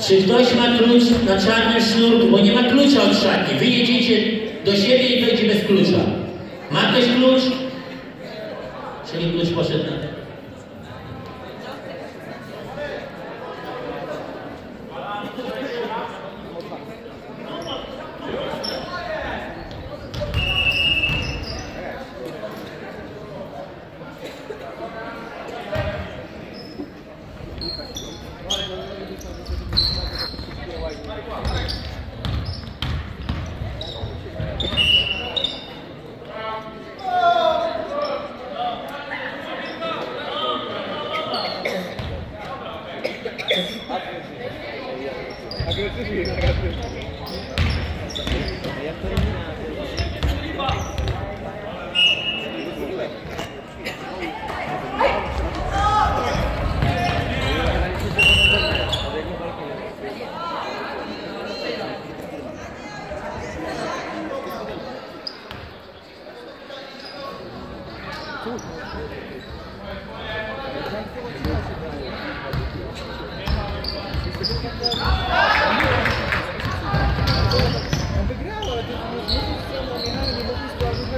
Czy ktoś ma klucz na czarnym sznurku, bo nie ma klucza od szatni. Wy jedziecie do siebie i będzie bez klucza. Ma ktoś klucz? Czyli klucz poszedł na... 上がってるし上がってるし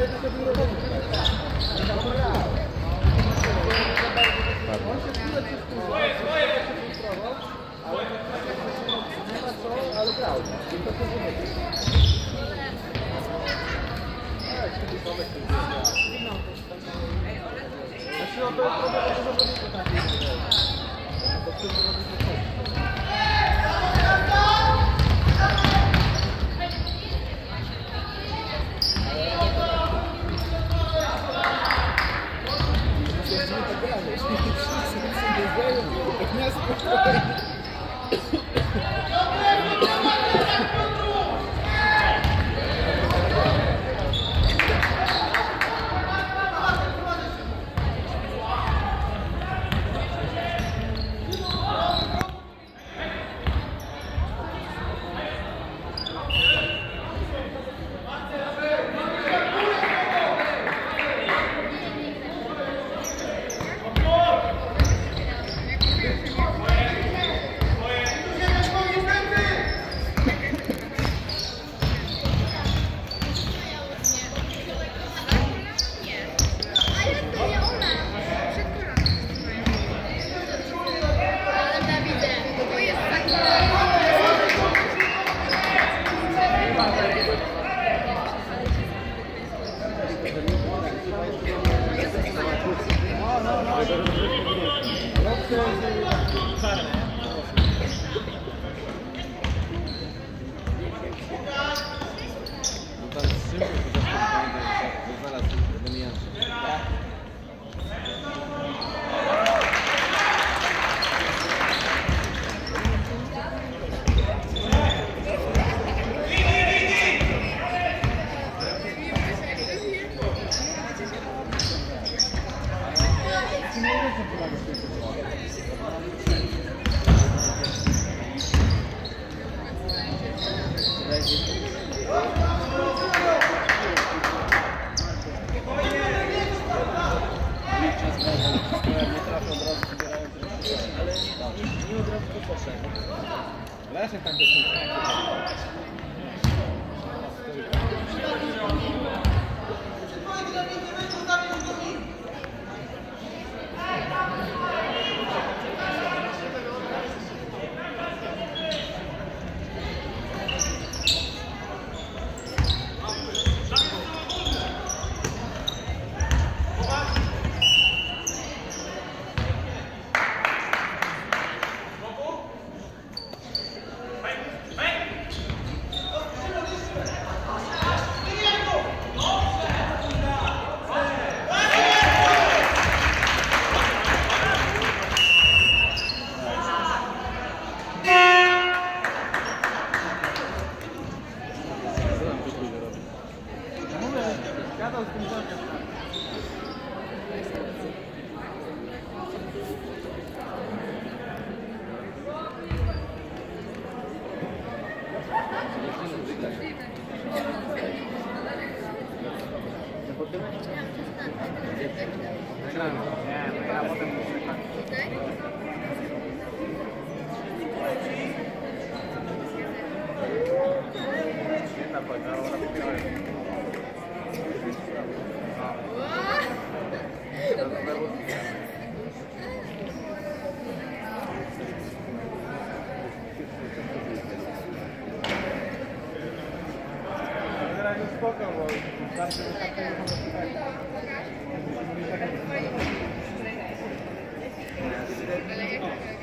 Não, não. Acho que eu estou com o problema de Yeah. Lutan sempre eu. Leszek tam też nie Gadał Gracias. Thank you.